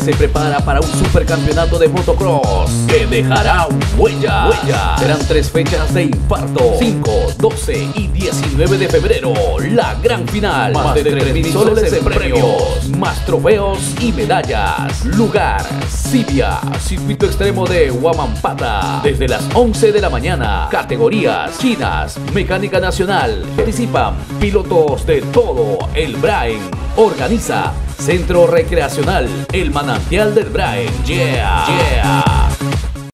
Se prepara para un supercampeonato de motocross que dejará huella. huella. Serán tres fechas de infarto: 5, 12 y 19 de febrero. La gran final. Más de 3.000 soles en premios, más trofeos y medallas. Lugar: Sibia, circuito extremo de Huamampata. Desde las 11 de la mañana. Categorías: chinas, mecánica nacional. Participan pilotos de todo el Brain. Organiza Centro Recreacional El Manantial del Brain. Yeah, yeah.